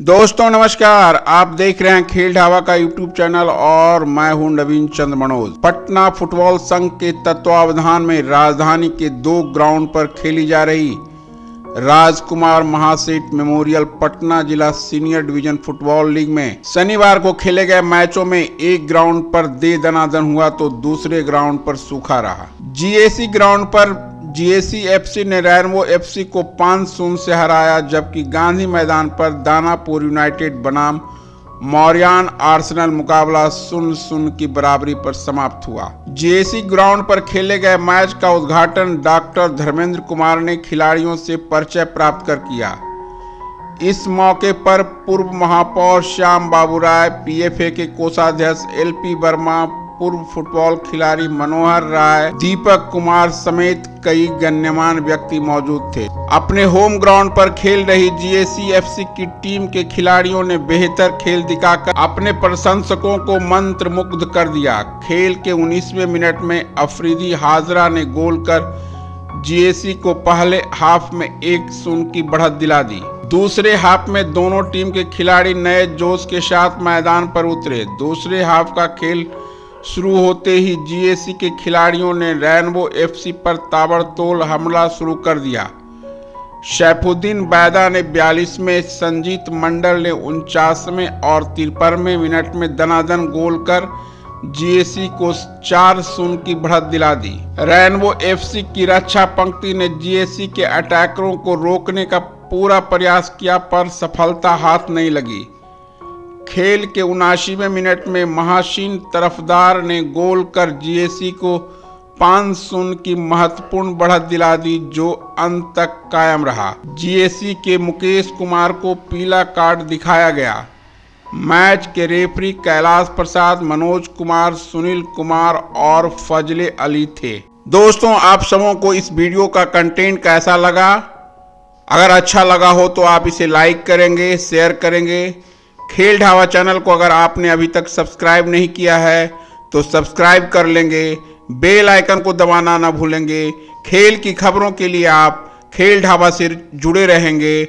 दोस्तों, नमस्कार। आप देख रहे हैं खेल ढाबा का यूट्यूब चैनल और मैं हूँ नवीन चंद्र मनोज। पटना फुटबॉल संघ के तत्वावधान में राजधानी के दो ग्राउंड पर खेली जा रही राजकुमार महासेठ मेमोरियल पटना जिला सीनियर डिवीज़न फुटबॉल लीग में। शनिवार को खेले गए मैचों में एक ग्राउंड पर दे दनादन हुआ तो दूसरे ग्राउंड पर सूखा रहा। जीएसी ग्राउंड पर जीएसी एफसी ने रैनवो एफसी को पाँच शून्य से हराया, जबकि गांधी मैदान पर दानापुर यूनाइटेड बनाम मौर्यान आर्सेनल मुकाबला शून्य शून्य की बराबरी पर समाप्त हुआ। जीएसी ग्राउंड पर खेले गए मैच का उद्घाटन डॉक्टर धर्मेंद्र कुमार ने खिलाड़ियों से परिचय प्राप्त कर किया। इस मौके पर पूर्व महापौर श्याम बाबू राय पीएफए के कोषाध्यक्ष एलपी वर्मा पूर्व फुटबॉल खिलाड़ी मनोहर राय, दीपक कुमार समेत कई गण्यमान व्यक्ति मौजूद थे। अपने होम ग्राउंड पर खेल रही एफसी की टीम के खिलाड़ियों ने बेहतर खेल दिखाकर अपने प्रशंसकों को मंत्र मुग्ध कर दिया। खेल के 19वें मिनट में अफरीदी हाजरा ने गोल कर जीएसी को पहले हाफ़ में एक शून्य की बढ़त दिला दी। दूसरे हाफ़ में दोनों टीम के खिलाड़ी नए जोश के साथ मैदान पर उतरे। दूसरे हाफ़ का खेल शुरू होते ही जीएसी के खिलाड़ियों ने रैनबो एफसी पर ताबड़तोड़ हमला शुरू कर दिया। शैफुद्दीन बैदा ने बयालीस में, संजीत मंडल ने उनचासवें और तिरपनवें मिनट में दनादन गोल कर जीएसी को चार शून्य की बढ़त दिला दी। रैनबो एफसी की रक्षा पंक्ति ने जीएसी के अटैकरों को रोकने का पूरा प्रयास किया, पर सफलता हाथ नहीं लगी। खेल के उनासीवें मिनट में महाशीन तरफदार ने गोल कर जीएसी को पाँच शून्य की महत्वपूर्ण बढ़त दिला दी, जो अंत तक कायम रहा। जीएसी के मुकेश कुमार को पीला कार्ड दिखाया गया। मैच के रेफरी कैलाश प्रसाद, मनोज कुमार, सुनील कुमार और फजले अली थे। दोस्तों, आप सबों को इस वीडियो का कंटेंट कैसा लगा? अगर अच्छा लगा हो तो आप इसे लाइक करेंगे, शेयर करेंगे। खेल ढावा चैनल को अगर आपने अभी तक सब्सक्राइब नहीं किया है तो सब्सक्राइब कर लेंगे, बेल आइकन को दबाना ना भूलेंगे। खेल की खबरों के लिए आप खेल ढाबा से जुड़े रहेंगे।